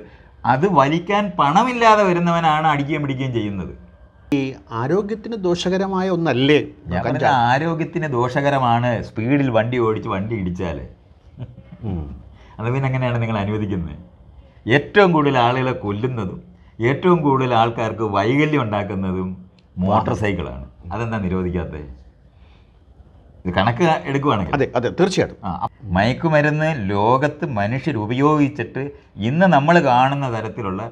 അത് വലിക്കാൻ പണമില്ലാതെ വരുന്നവനാണ് അടിക്കുകയും പിടിക്കുകയും ചെയ്യുന്നത്. ഈ ആരോഗ്യത്തിന് ദോഷകരമായ ഒന്നല്ലേ? ഞാൻ ആരോഗ്യത്തിന് ദോഷകരമാണ് സ്പീഡിൽ വണ്ടി ഓടിച്ച് വണ്ടി ഇടിച്ചാൽ. അത് പിന്നെ എങ്ങനെയാണ് നിങ്ങൾ അനുവദിക്കുന്നത്? ഏറ്റവും കൂടുതൽ ആളുകളെ കൊല്ലുന്നതും ഏറ്റവും കൂടുതൽ ആൾക്കാർക്ക് വൈകല്യം ഉണ്ടാക്കുന്നതും മോട്ടോർ സൈക്കിളാണ്. അതെന്താ നിരോധിക്കാത്തത്? കണക്ക് എടുക്കുവാണെങ്കിൽ. അതെ അതെ തീർച്ചയായിട്ടും. മയക്കുമരുന്ന് ലോകത്ത് മനുഷ്യർ ഉപയോഗിച്ചിട്ട് ഇന്ന് നമ്മൾ കാണുന്ന തരത്തിലുള്ള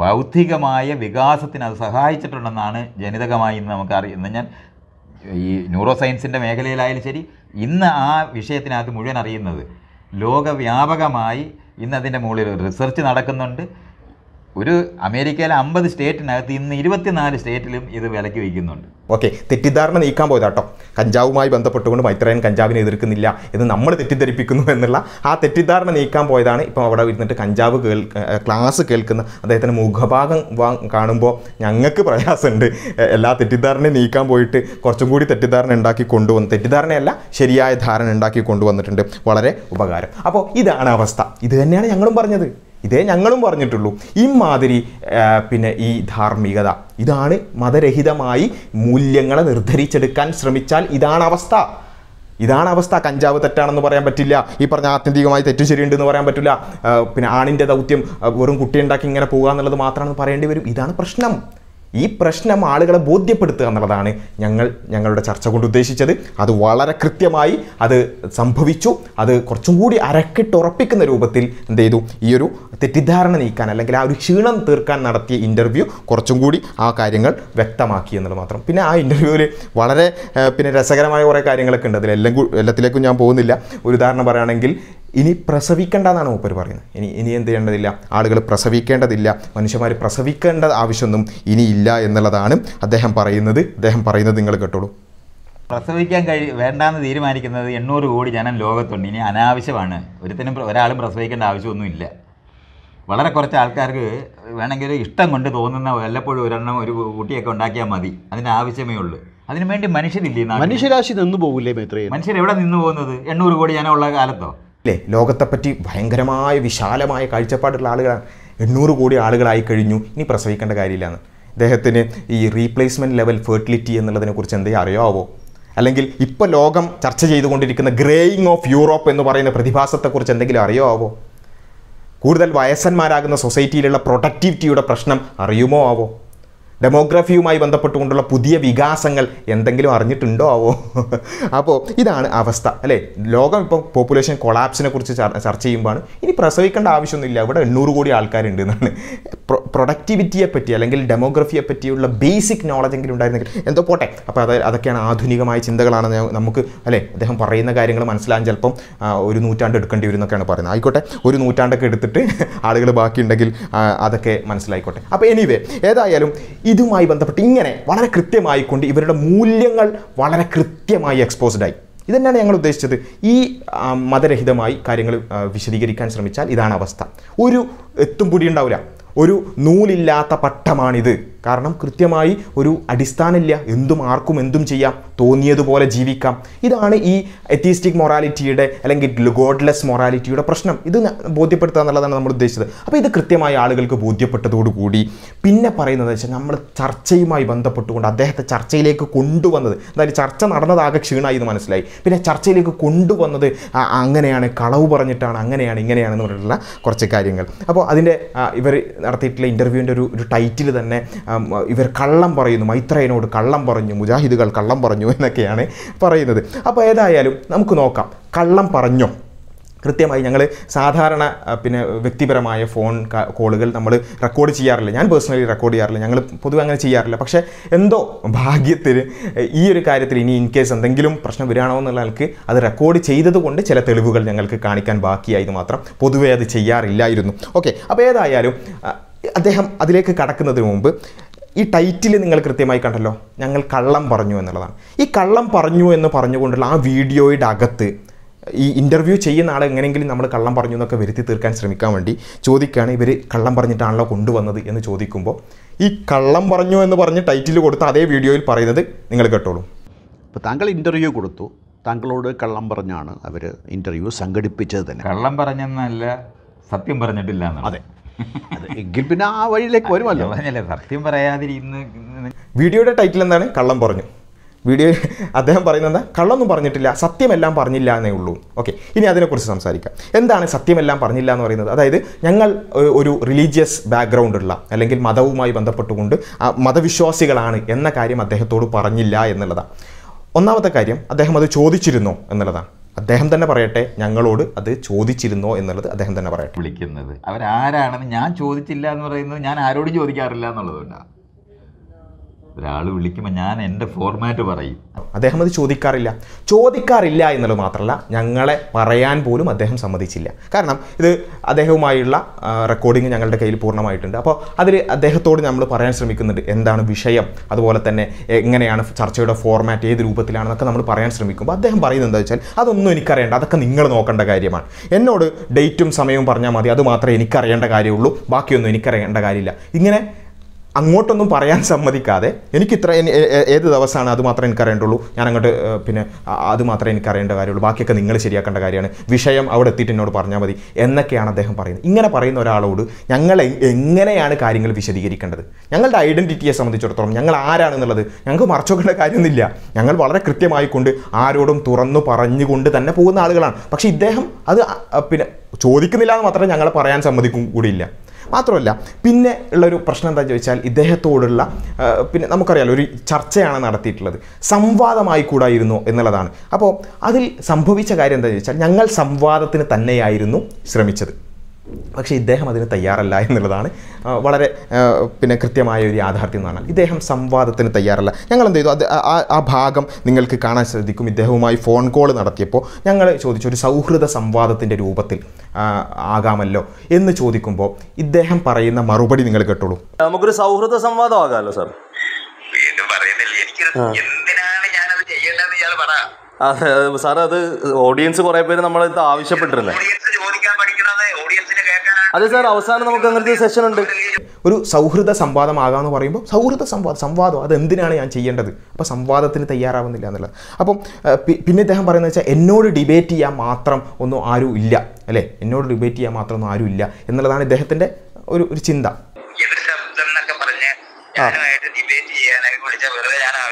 ബൗദ്ധികമായ വികാസത്തിന് അത് സഹായിച്ചിട്ടുണ്ടെന്നാണ് ജനിതകമായി ഇന്ന് നമുക്ക് അറിയുന്നത് ഞാൻ ഈ ന്യൂറോ സയൻസിന്റെ മേഖലയിലായാലും ശരി ഇന്ന് ആ വിഷയത്തിനകത്ത് മുഴുവൻ അറിയുന്നത് ലോകവ്യാപകമായി ഇന്ന് അതിന്റെ മുകളിൽ റിസർച്ച് നടക്കുന്നുണ്ട്. ഒരു അമേരിക്കയിലെ അമ്പത് സ്റ്റേറ്റിനകത്ത് ഇന്ന് ഇരുപത്തിനാല് സ്റ്റേറ്റിലും ഇത് വിലക്ക് വയ്ക്കുന്നുണ്ട് ഓക്കെ തെറ്റിദ്ധാരണ നീക്കാൻ പോയതാ കേട്ടോ കഞ്ചാവുമായി ബന്ധപ്പെട്ടുകൊണ്ട് മൈത്രയൻ കഞ്ചാവിനെ എതിർക്കുന്നില്ല എന്ന് നമ്മൾ തെറ്റിദ്ധരിപ്പിക്കുന്നു എന്നുള്ള ആ തെറ്റിദ്ധാരണ നീക്കാൻ പോയതാണ് ഇപ്പം അവിടെ ഇരുന്നിട്ട് കഞ്ചാവ് കേൾ ക്ലാസ് കേൾക്കുന്ന അദ്ദേഹത്തിന്റെ മുഖഭാഗം കാണുമ്പോൾ ഞങ്ങൾക്ക് പ്രയാസമുണ്ട്. എല്ലാ തെറ്റിദ്ധാരണയും നീക്കാൻ പോയിട്ട് കുറച്ചും കൂടി തെറ്റിദ്ധാരണ ഉണ്ടാക്കി കൊണ്ടുവന്ന് തെറ്റിദ്ധാരണയല്ല ശരിയായ ധാരണ ഉണ്ടാക്കി കൊണ്ടുവന്നിട്ടുണ്ട്. വളരെ ഉപകാരം. അപ്പോൾ ഇതാണ് അവസ്ഥ. ഇത് തന്നെയാണ് ഞങ്ങളും പറഞ്ഞത്. ഇതേ ഞങ്ങളും പറഞ്ഞിട്ടുള്ളൂ. ഇമാതിരി പിന്നെ ഈ ധാർമ്മികത. ഇതാണ് മതരഹിതമായി മൂല്യങ്ങളെ നിർദ്ധരിച്ചെടുക്കാൻ ശ്രമിച്ചാൽ ഇതാണ് അവസ്ഥ. ഇതാണ് അവസ്ഥ. കഞ്ചാവ് തെറ്റാണെന്ന് പറയാൻ പറ്റില്ല. ഈ പറഞ്ഞ ആത്യന്തികമായി തെറ്റു ശരിയുണ്ടെന്ന് പറയാൻ പറ്റില്ല. പിന്നെ ആണിന്റെ ദൗത്യം വെറും വെറും കുട്ടിയുണ്ടാക്കി ഇങ്ങനെ പോകുക എന്നുള്ളത് മാത്രമാണെന്ന് പറയേണ്ടി വരും. ഇതാണ് പ്രശ്നം. ഈ പ്രശ്നം ആളുകളെ ബോധ്യപ്പെടുത്തുക എന്നുള്ളതാണ് ഞങ്ങൾ ഞങ്ങളുടെ ചർച്ച കൊണ്ട് ഉദ്ദേശിച്ചത്. അത് വളരെ കൃത്യമായി അത് സംഭവിച്ചു. അത് കുറച്ചും കൂടി അരക്കിട്ടുറപ്പിക്കുന്ന രൂപത്തിൽ എന്ത് ചെയ്തു? ഈ ഒരു തെറ്റിദ്ധാരണ നീക്കാൻ അല്ലെങ്കിൽ ആ ഒരു ക്ഷീണം തീർക്കാൻ നടത്തിയ ഇന്റർവ്യൂ കുറച്ചും കൂടി ആ കാര്യങ്ങൾ വ്യക്തമാക്കി എന്നുള്ളത് മാത്രം. പിന്നെ ആ ഇന്റർവ്യൂവിൽ വളരെ പിന്നെ രസകരമായ കുറേ കാര്യങ്ങളൊക്കെ ഉണ്ട്. അതിലെല്ലാം എല്ലാം എല്ലാത്തിലേക്കും ഞാൻ പോകുന്നില്ല. ഒരു ഉദാഹരണം പറയുകയാണെങ്കിൽ ഇനി പ്രസവിക്കേണ്ട എന്നാണ് മൂപ്പർ പറയുന്നത്. ഇനി ഇനി എന്ത് ചെയ്യേണ്ടതില്ല? ആളുകൾ പ്രസവിക്കേണ്ടതില്ല. മനുഷ്യന്മാർ പ്രസവിക്കേണ്ട ആവശ്യമൊന്നും ഇനി ഇല്ല എന്നുള്ളതാണ് അദ്ദേഹം പറയുന്നത്. അദ്ദേഹം പറയുന്നത് നിങ്ങൾ കേട്ടോളൂ. പ്രസവിക്കാൻ കഴി വേണ്ടാന്ന് തീരുമാനിക്കുന്നത് എണ്ണൂറ് കോടി ജനം ലോകത്തുണ്ട്. ഇനി അനാവശ്യമാണ്. ഒരുത്തിനും ഒരാളും പ്രസവിക്കേണ്ട ആവശ്യമൊന്നുമില്ല വളരെ കുറച്ച് ആൾക്കാർക്ക് വേണമെങ്കിൽ ഇഷ്ടം കൊണ്ട് തോന്നുന്ന വല്ലപ്പോഴും ഒരെണ്ണം ഒരു കുട്ടിയൊക്കെ ഉണ്ടാക്കിയാൽ മതി. അതിന് ആവശ്യമേ ഉള്ളൂ. അതിനുവേണ്ടി മനുഷ്യരില്ലേ മനുഷ്യരാശി നിന്നു പോകില്ലേ മനുഷ്യർ എവിടെ നിന്ന് പോകുന്നത്? എണ്ണൂറ് കോടി ജനമുള്ള കാലത്തോ? അല്ലേ ലോകത്തെപ്പറ്റി ഭയങ്കരമായ വിശാലമായ കാഴ്ചപ്പാടുള്ള ആളുകളാണ്. എണ്ണൂറ് കോടി ആളുകളായി കഴിഞ്ഞു. ഇനി പ്രസവിക്കേണ്ട കാര്യമില്ലാന്ന്. ഇദ്ദേഹത്തിന് ഈ റീപ്ലേസ്മെന്റ് ലെവൽ ഫെർട്ടിലിറ്റി എന്നുള്ളതിനെക്കുറിച്ച് എന്തെങ്കിലും അറിയാവോ? അല്ലെങ്കിൽ ഇപ്പോൾ ലോകം ചർച്ച ചെയ്തുകൊണ്ടിരിക്കുന്ന ഗ്രേയിങ് ഓഫ് യൂറോപ്പ് എന്ന് പറയുന്ന പ്രതിഭാസത്തെക്കുറിച്ച് എന്തെങ്കിലും അറിയാവോ? കൂടുതൽ വയസ്സന്മാരാകുന്ന സൊസൈറ്റിയിലുള്ള പ്രൊഡക്ടിവിറ്റിയുടെ പ്രശ്നം അറിയുമോ ആവോ? ഡെമോഗ്രഫിയുമായി ബന്ധപ്പെട്ടുകൊണ്ടുള്ള പുതിയ വികാസങ്ങൾ എന്തെങ്കിലും അറിഞ്ഞിട്ടുണ്ടോ ആവോ അപ്പോൾ ഇതാണ് അവസ്ഥ അല്ലേ? ലോകം ഇപ്പോൾ പോപ്പുലേഷൻ കൊളാപ്സിനെ കുറിച്ച് ചർച്ച ചെയ്യുമ്പോഴാണ്. ഇനി പ്രസവിക്കേണ്ട ആവശ്യമൊന്നുമില്ല. ഇവിടെ എണ്ണൂറ് കോടി ആൾക്കാരുണ്ട് എന്നാണ്. പ്രൊഡക്ടിവിറ്റിയെ പറ്റി അല്ലെങ്കിൽ ഡെമോഗ്രഫിയെ പറ്റിയുള്ള ബേസിക് നോളജ് എങ്കിലും ഉണ്ടായിരുന്നെങ്കിൽ എന്തോ പോട്ടെ. അപ്പോൾ അത് അതൊക്കെയാണ് ആധുനികമായ ചിന്തകളാണ് നമുക്ക് അല്ലേ? അദ്ദേഹം പറയുന്ന കാര്യങ്ങൾ മനസ്സിലാകാൻ ചിലപ്പം ഒരു നൂറ്റാണ്ട് എടുക്കേണ്ടി വരും എന്നൊക്കെയാണ് പറയുന്നത്. ആയിക്കോട്ടെ ഒരു നൂറ്റാണ്ടൊക്കെ എടുത്തിട്ട് ആളുകൾ ബാക്കിയുണ്ടെങ്കിൽ അതൊക്കെ മനസ്സിലായിക്കോട്ടെ. അപ്പോൾ എനിവേ ഏതായാലും ഇതുമായി ബന്ധപ്പെട്ട് ഇങ്ങനെ വളരെ കൃത്യമായിക്കൊണ്ട് ഇവരുടെ മൂല്യങ്ങൾ വളരെ കൃത്യമായി എക്സ്പോസ്ഡായി ഇതന്നെയാണ് ഞങ്ങൾ ഉദ്ദേശിച്ചത്. ഈ മതരഹിതമായി കാര്യങ്ങൾ വിശദീകരിക്കാൻ ശ്രമിച്ചാൽ ഇതാണ് അവസ്ഥ. ഒരു എത്തും പിടി ഉണ്ടാവില്ല. ഒരു നൂലില്ലാത്ത പട്ടമാണിത്. കാരണം കൃത്യമായി ഒരു അടിസ്ഥാനമില്ല. എന്തും ആർക്കും എന്തും ചെയ്യാം. തോന്നിയതുപോലെ ജീവിക്കാം. ഇതാണ് ഈ എത്തീസ്റ്റിക് മൊറാലിറ്റിയുടെ അല്ലെങ്കിൽ ഗോഡ്ലെസ് മൊറാലിറ്റിയുടെ പ്രശ്നം. ഇത് ബോധ്യപ്പെടുത്തുക എന്നുള്ളതാണ് നമ്മൾ ഉദ്ദേശിച്ചത്. അപ്പോൾ ഇത് കൃത്യമായി ആളുകൾക്ക് ബോധ്യപ്പെട്ടതോടുകൂടി പിന്നെ പറയുന്നത് വെച്ചാൽ നമ്മൾ ചർച്ചയുമായി ബന്ധപ്പെട്ടുകൊണ്ട് അദ്ദേഹത്തെ ചർച്ചയിലേക്ക് കൊണ്ടുവന്നത്. എന്തായാലും ചർച്ച നടന്നതാകെ ക്ഷീണമായി എന്ന് മനസ്സിലായി. പിന്നെ ചർച്ചയിലേക്ക് കൊണ്ടുവന്നത് അങ്ങനെയാണ്. കളവ് പറഞ്ഞിട്ടാണ്. അങ്ങനെയാണ് ഇങ്ങനെയാണെന്ന് പറഞ്ഞിട്ടുള്ള കുറച്ച് കാര്യങ്ങൾ. അപ്പോൾ അതിന്റെ ഇവർ നടത്തിയിട്ടുള്ള ഇന്റർവ്യൂവിന്റെ ഒരു ഒരു ടൈറ്റിൽ തന്നെ ഇവർ കള്ളം പറയുന്നു മൈത്രയനോട് കള്ളം പറഞ്ഞു മുജാഹിദുകൾ കള്ളം പറഞ്ഞു എന്നൊക്കെയാണ് പറയുന്നത്. അപ്പോൾ ഏതായാലും നമുക്ക് നോക്കാം കള്ളം പറഞ്ഞോ? കൃത്യമായി ഞങ്ങൾ സാധാരണ പിന്നെ വ്യക്തിപരമായ ഫോൺ കോളുകൾ നമ്മൾ റെക്കോർഡ് ചെയ്യാറില്ല. ഞാൻ പേഴ്സണലി റെക്കോർഡ് ചെയ്യാറില്ല. ഞങ്ങൾ പൊതുവെ അങ്ങനെ ചെയ്യാറില്ല. പക്ഷേ എന്തോ ഭാഗ്യത്തിന് ഈ ഒരു കാര്യത്തിൽ ഇനി ഇൻ കേസ് എന്തെങ്കിലും പ്രശ്നം വരികയാണോ എന്നുള്ള ആൾക്ക് അത് റെക്കോർഡ് ചെയ്തതുകൊണ്ട് ചില തെളിവുകൾ ഞങ്ങൾക്ക് കാണിക്കാൻ ബാക്കിയായത് മാത്രം പൊതുവേ അത് ചെയ്യാറില്ലായിരുന്നു. ഓക്കെ അപ്പോൾ ഏതായാലും അദ്ദേഹം അതിലേക്ക് കടക്കുന്നതിന് മുമ്പ് ഈ ടൈറ്റിൽ നിങ്ങൾ കൃത്യമായി കണ്ടല്ലോ. ഞങ്ങൾ കള്ളം പറഞ്ഞു എന്നുള്ളതാണ്. ഈ കള്ളം പറഞ്ഞു എന്ന് പറഞ്ഞുകൊണ്ടുള്ള ആ വീഡിയോയുടെ അകത്ത് ഈ ഇന്റർവ്യൂ ചെയ്യുന്ന ആൾ എങ്ങനെയെങ്കിലും നമ്മൾ കള്ളം പറഞ്ഞു എന്നൊക്കെ വരുത്തി തീർക്കാൻ ശ്രമിക്കാൻ വേണ്ടി ചോദിക്കുകയാണ് ഇവർ കള്ളം പറഞ്ഞിട്ടാണല്ലോ കൊണ്ടുവന്നത് എന്ന് ചോദിക്കുമ്പോൾ ഈ കള്ളം പറഞ്ഞു എന്ന് പറഞ്ഞ് ടൈറ്റിൽ കൊടുത്ത അതേ വീഡിയോയിൽ പറയുന്നത് നിങ്ങൾ കേട്ടോളൂ. അപ്പോൾ താങ്കൾ ഇന്റർവ്യൂ കൊടുത്തു. താങ്കളോട് കള്ളം പറഞ്ഞാണ് അവർ ഇന്റർവ്യൂ സംഘടിപ്പിച്ചത് തന്നെ. കള്ളം പറഞ്ഞെന്നല്ല സത്യം പറഞ്ഞിട്ടില്ല അതെ അത്. എങ്കിൽ പിന്നെ ആ വഴിയിലേക്ക് വരുമല്ലോ. പറഞ്ഞല്ലേ സത്യം പറയാതിരിക്കുന്ന വീഡിയോയുടെ ടൈറ്റിൽ എന്താണ്? കള്ളം പറഞ്ഞു. വീഡിയോ അദ്ദേഹം പറയുന്നത് എന്താ? കള്ളൊന്നും പറഞ്ഞിട്ടില്ല സത്യമെല്ലാം പറഞ്ഞില്ല എന്നേ ഉള്ളൂ. ഓക്കെ ഇനി അതിനെക്കുറിച്ച് സംസാരിക്കാം. എന്താണ് സത്യമെല്ലാം പറഞ്ഞില്ല എന്ന് പറയുന്നത്? അതായത് ഞങ്ങൾ ഒരു- ഒരു റിലീജിയസ് ബാക്ക്ഗ്രൗണ്ട് ഉള്ള അല്ലെങ്കിൽ മതവുമായി ബന്ധപ്പെട്ടുകൊണ്ട് ആ മതവിശ്വാസികളാണ് എന്ന കാര്യം അദ്ദേഹത്തോട് പറഞ്ഞില്ല എന്നുള്ളതാണ്. ഒന്നാമത്തെ കാര്യം അദ്ദേഹം അത് ചോദിച്ചിരുന്നോ എന്നുള്ളതാണ്. അദ്ദേഹം തന്നെ പറയട്ടെ ഞങ്ങളോട് അത് ചോദിച്ചിരുന്നോ എന്നുള്ളത് അദ്ദേഹം തന്നെ പറയട്ടെ. വിളിക്കുന്നത്. അവരാരാണെന്ന് ഞാൻ ചോദിച്ചില്ല എന്ന് പറയുന്നത് ഞാൻ ആരോടും ചോദിക്കാറില്ല എന്നുള്ളതുകൊണ്ടാണ്. ഒരാൾ വിളിക്കുമ്പോൾ ഞാൻ എന്റെ ഫോർമാറ്റ് പറയും. അദ്ദേഹം അത് ചോദിക്കാറില്ല. ചോദിക്കാറില്ല എന്നുള്ളത് മാത്രമല്ല ഞങ്ങളെ പറയാൻ പോലും അദ്ദേഹം സമ്മതിച്ചില്ല. കാരണം ഇത് അദ്ദേഹവുമായുള്ള റെക്കോർഡിംഗ് ഞങ്ങളുടെ കയ്യിൽ പൂർണമായിട്ടുണ്ട്. അപ്പോൾ അതിൽ അദ്ദേഹത്തോട് നമ്മൾ പറയാൻ ശ്രമിക്കുന്നുണ്ട് എന്താണ് വിഷയം? അതുപോലെ തന്നെ എങ്ങനെയാണ് ചർച്ചയുടെ ഫോർമാറ്റ് ഏത് രൂപത്തിലാണെന്നൊക്കെ നമ്മൾ പറയാൻ ശ്രമിക്കുമ്പോൾ അദ്ദേഹം പറയുന്നത് എന്താ വെച്ചാൽ അതൊന്നും എനിക്കറിയേണ്ട. അതൊക്കെ നിങ്ങൾ നോക്കേണ്ട കാര്യമാണ്. എന്നോട് ഡേറ്റും സമയവും പറഞ്ഞാൽ മതി. അത് മാത്രമേ എനിക്കറിയേണ്ട കാര്യമുള്ളൂ. ബാക്കിയൊന്നും എനിക്കറിയേണ്ട കാര്യമില്ല. ഇങ്ങനെ അങ്ങോട്ടൊന്നും പറയാൻ സമ്മതിക്കാതെ എനിക്ക് ഇത്ര ഏത് ദിവസമാണ് അത് മാത്രമേ എനിക്ക് അറിയേണ്ടുള്ളൂ ഞാൻ അങ്ങോട്ട് പിന്നെ അത് മാത്രമേ എനിക്ക് അറിയേണ്ട കാര്യമുള്ളൂ. ബാക്കിയൊക്കെ നിങ്ങൾ ശരിയാക്കേണ്ട കാര്യമാണ്. വിഷയം അവിടെ എത്തിയിട്ട് എന്നോട് പറഞ്ഞാൽ മതി. എന്നൊക്കെയാണ് അദ്ദേഹം പറയുന്നത്. ഇങ്ങനെ പറയുന്ന ഒരാളോട് ഞങ്ങൾ എങ്ങനെയാണ് കാര്യങ്ങൾ വിശദീകരിക്കേണ്ടത്? ഞങ്ങളുടെ ഐഡന്റിറ്റിയെ സംബന്ധിച്ചിടത്തോളം ഞങ്ങൾ ആരാണെന്നുള്ളത് ഞങ്ങൾക്ക് മറച്ചുവെക്കേണ്ട കാര്യമൊന്നുമില്ല. ഞങ്ങൾ വളരെ കൃത്യമായി കൊണ്ട് ആരോടും തുറന്നു പറഞ്ഞുകൊണ്ട് തന്നെ പോകുന്ന ആളുകളാണ്. പക്ഷേ ഇദ്ദേഹം അത് പിന്നെ ചോദിക്കുന്നില്ല എന്ന് മാത്രമേ ഞങ്ങളെ പറയാൻ സമ്മതിക്കും കൂടിയില്ല. മാത്രമല്ല പിന്നെ ഉള്ളൊരു പ്രശ്നം എന്താ ചോദിച്ചാൽ ഇദ്ദേഹത്തോടുള്ള പിന്നെ നമുക്കറിയാലോ ഒരു ചർച്ചയാണ് നടത്തിയിട്ടുള്ളത്. സംവാദമായി കൂടായിരുന്നു എന്നുള്ളതാണ്. അപ്പോൾ അതിൽ സംഭവിച്ച കാര്യം എന്താ ചോദിച്ചാൽ ഞങ്ങൾ സംവാദത്തിന് തന്നെയായിരുന്നു ശ്രമിച്ചത്. പക്ഷേ ഇദ്ദേഹം അതിന് തയ്യാറല്ല എന്നുള്ളതാണ് വളരെ പിന്നെ കൃത്യമായ ഒരു യാഥാർത്ഥ്യം എന്ന് പറഞ്ഞാൽ ഇദ്ദേഹം സംവാദത്തിന് തയ്യാറല്ല. ഞങ്ങൾ എന്ത് ചെയ്തു? അത് ആ- ഭാഗം നിങ്ങൾക്ക് കാണാൻ ശ്രദ്ധിക്കും ഇദ്ദേഹവുമായി ഫോൺ കോൾ നടത്തിയപ്പോൾ ഞങ്ങൾ ചോദിച്ചു ഒരു സൗഹൃദ സംവാദത്തിന്റെ രൂപത്തിൽ ആകാമല്ലോ? എന്ന് ചോദിക്കുമ്പോൾ ഇദ്ദേഹം പറയുന്ന മറുപടി നിങ്ങൾ കേട്ടോളൂ. നമുക്കൊരു സൗഹൃദ സംവാദം ആകാമല്ലോ സാർ? സാർ അത് ഓഡിയൻസ് കുറെ പേര് നമ്മളിത് ആവശ്യപ്പെട്ടിരുന്നത് ഓഡിയൻസ് ചോദിക്കാൻ പഠിക്കണത് ഓഡിയൻസിന് കേൾക്കാനാണ് അതെ സാർ അവസാനം നമുക്ക് അങ്ങനത്തെ സെഷൻ ഉണ്ട്. ഒരു സൗഹൃദ സംവാദമാകാമെന്ന് പറയുമ്പോൾ സൗഹൃദ സംവാദം സംവാദം അത് എന്തിനാണ് ഞാൻ ചെയ്യേണ്ടത്? അപ്പോൾ സംവാദത്തിന് തയ്യാറാവുന്നില്ല എന്നുള്ളത്. അപ്പം പിന്നെ ഇദ്ദേഹം പറയുന്നത് വെച്ചാൽ എന്നോട് ഡിബേറ്റ് ചെയ്യാൻ മാത്രം ഒന്നും ആരും ഇല്ല അല്ലേ? എന്നോട് ഡിബേറ്റ് ചെയ്യാൻ മാത്രം ഒന്നും ആരും ഇല്ല എന്നുള്ളതാണ് ഇദ്ദേഹത്തിന്റെ ഒരു ഒരു ചിന്ത. എതിർ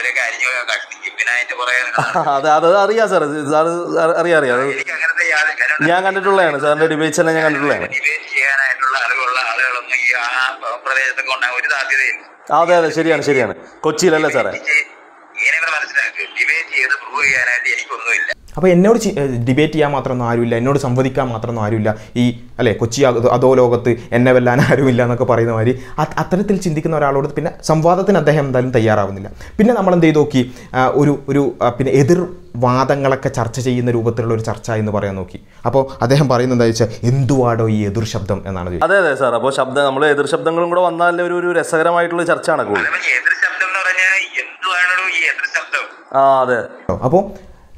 ശബ്ദം എന്നൊക്കെ പറഞ്ഞ് ഞാനുമായിട്ട് ഡിബേറ്റ് ചെയ്യാനൊക്കെ വിളിച്ച വെറുതെ ഞാൻ അവരെ കാര്യങ്ങൾ കഷ്ടിക്കും പിന്നെ അതിന്റെ പുറകെ അതെ അത് അറിയാം സാർ. സാർ അറിയാം അറിയാം. അത് എനിക്ക് അങ്ങനത്തെ യാതൊരു കാര്യം ഞാൻ കണ്ടിട്ടുള്ളതാണ്. സാറിന്റെ ഡിബേറ്റ്സ് എല്ലാം ഞാൻ കണ്ടിട്ടുള്ളതാണ്. ഡിബേറ്റ് ചെയ്യാനായിട്ടുള്ള അറിവുള്ള ആളുകളൊന്നും ഈ ആ പ- പ്രദേശത്തൊക്കെ ഉണ്ടാകാൻ ഒരു സാധ്യതയില്ല. അതെ അതെ ശരിയാണ് ശരിയാണ്. കൊച്ചിയിലല്ലേ സാറേ? ഇങ്ങനെ ഇവിടെ മനസ്സിലാക്കുക ഡിബേറ്റ് ചെയ്ത് പ്രൂവ് ചെയ്യാനായിട്ട് എനിക്കൊന്നുമില്ല. അപ്പോൾ എന്നോട് ഡിബേറ്റ് ചെയ്യാൻ മാത്രമൊന്നും ആരുമില്ല. എന്നോട് സംവദിക്കാൻ മാത്രമൊന്നും ആരുമില്ല. ഈ അല്ലേ കൊച്ചി അത- ലോകത്ത് എന്നെ വെല്ലാൻ ആരുമില്ല എന്നൊക്കെ പറയുന്ന മാതിരി അത്തരത്തിൽ ചിന്തിക്കുന്ന ഒരാളോട് പിന്നെ സംവാദത്തിന് അദ്ദേഹം എന്തായാലും തയ്യാറാവുന്നില്ല. പിന്നെ നമ്മൾ എന്ത് ചെയ്ത് നോക്കി? ഒരു ഒരു പിന്നെ എതിർ വാദങ്ങളൊക്കെ ചർച്ച ചെയ്യുന്ന രൂപത്തിലുള്ള ഒരു ചർച്ച എന്ന് പറയാൻ നോക്കി. അപ്പോൾ അദ്ദേഹം പറയുന്നത് എന്താ വെച്ചാൽ എന്തുവാടോ ഈ എതിർ ശബ്ദം എന്നാണ് അതെ അതെ സാർ. അപ്പോൾ ശബ്ദം നമ്മൾ എതിർ ശബ്ദങ്ങളും കൂടെ വന്നാലും ഒരു ഒരു രസകരമായിട്ടുള്ള ചർച്ച നടക്കുള്ളൂ ആ അതെ അപ്പോൾ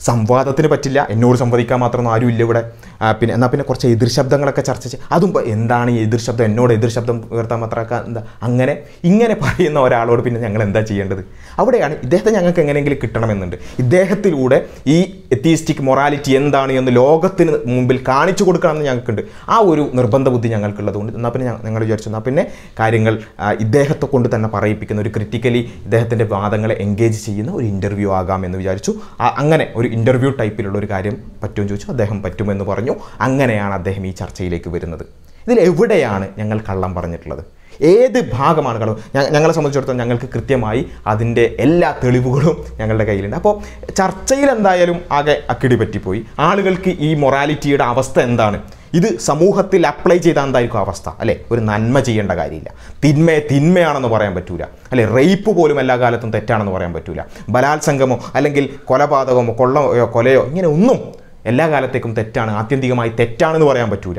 സംവാദത്തിന് പറ്റില്ല. എന്നോട് സംവദിക്കാൻ മാത്രമൊന്നും ആരുമില്ല ഇവിടെ. ആ, പിന്നെ എന്നാൽ പിന്നെ കുറച്ച് എതിർ ശബ്ദങ്ങളൊക്കെ ചർച്ച ചെയ്യും അതും എന്താണ് ഈ എതിർ ശബ്ദം? എന്നോട് എതിർ ശബ്ദം ഉയർത്താൻ മാത്രമൊക്കെ എന്താ അങ്ങനെ ഇങ്ങനെ പറയുന്ന ഒരാളോട് പിന്നെ ഞങ്ങൾ എന്താ ചെയ്യേണ്ടത്? അവിടെയാണ് ഇദ്ദേഹത്തെ ഞങ്ങൾക്ക് എങ്ങനെയെങ്കിലും കിട്ടണമെന്നുണ്ട്. ഇദ്ദേഹത്തിലൂടെ ഈ എത്തീസ്റ്റിക് മൊറാലിറ്റി എന്താണ് എന്ന് ലോകത്തിന് മുമ്പിൽ കാണിച്ചു കൊടുക്കണമെന്ന് ഞങ്ങൾക്കുണ്ട്. ആ ഒരു നിർബന്ധ ബുദ്ധി ഞങ്ങൾക്കുള്ളതുകൊണ്ട്. എന്നാൽ പിന്നെ ഞങ്ങൾ വിചാരിച്ചു എന്നാൽ പിന്നെ കാര്യങ്ങൾ ഇദ്ദേഹത്തെ കൊണ്ട് തന്നെ പറയിപ്പിക്കുന്ന ഒരു ക്രിറ്റിക്കലി ഇദ്ദേഹത്തിന്റെ വാദങ്ങളെ എൻഗേജ് ചെയ്യുന്ന ഒരു ഇന്റർവ്യൂ ആകാം എന്ന് വിചാരിച്ചു അങ്ങനെ ഒരു ഇന്റർവ്യൂ ടൈപ്പിലുള്ള ഒരു കാര്യം പറ്റുമെന്ന് ചോദിച്ചു അദ്ദേഹം പറ്റുമെന്ന് പറഞ്ഞു. അങ്ങനെയാണ് അദ്ദേഹം ഈ ചർച്ചയിലേക്ക് വരുന്നത്. ഇതിൽ എവിടെയാണ് ഞങ്ങൾ കള്ളം പറഞ്ഞിട്ടുള്ളത്? ഏത് ഭാഗമാണ് കള്ളം? ഞങ്ങളെ സംബന്ധിച്ചിടത്തോളം ഞങ്ങൾക്ക് കൃത്യമായി അതിന്റെ എല്ലാ തെളിവുകളും ഞങ്ങളുടെ കയ്യിലുണ്ട്. അപ്പോൾ ചർച്ചയിൽ എന്തായാലും ആകെ അക്കിടി പറ്റിപ്പോയി. ആളുകൾക്ക് ഈ മൊറാലിറ്റിയുടെ അവസ്ഥ എന്താണ്? ഇത് സമൂഹത്തിൽ അപ്ലൈ ചെയ്താൽ എന്തായിരിക്കും അവസ്ഥ? അല്ലേ? ഒരു നന്മ ചെയ്യേണ്ട കാര്യമില്ല. തിന്മയെ തിന്മയാണെന്ന് പറയാൻ പറ്റൂല. അല്ലെ? റേപ്പ് പോലും എല്ലാ കാലത്തും തെറ്റാണെന്ന് പറയാൻ പറ്റൂല. ബലാത്സംഗമോ അല്ലെങ്കിൽ കൊലപാതകമോ കൊള്ളയോ കൊലയോ ഇങ്ങനെ ഒന്നും എല്ലാ കാലത്തേക്കും തെറ്റാണ്. ആത്യന്തികമായി തെറ്റാണെന്ന് പറയാൻ പറ്റൂല.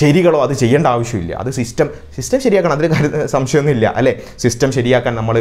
ശരികളോ അത് ചെയ്യേണ്ട ആവശ്യമില്ല. അത് സിസ്റ്റം സിസ്റ്റം ശരിയാക്കണം അതിന് കാര്യം സംശയമൊന്നുമില്ല അല്ലേ? സിസ്റ്റം ശരിയാക്കാൻ നമ്മൾ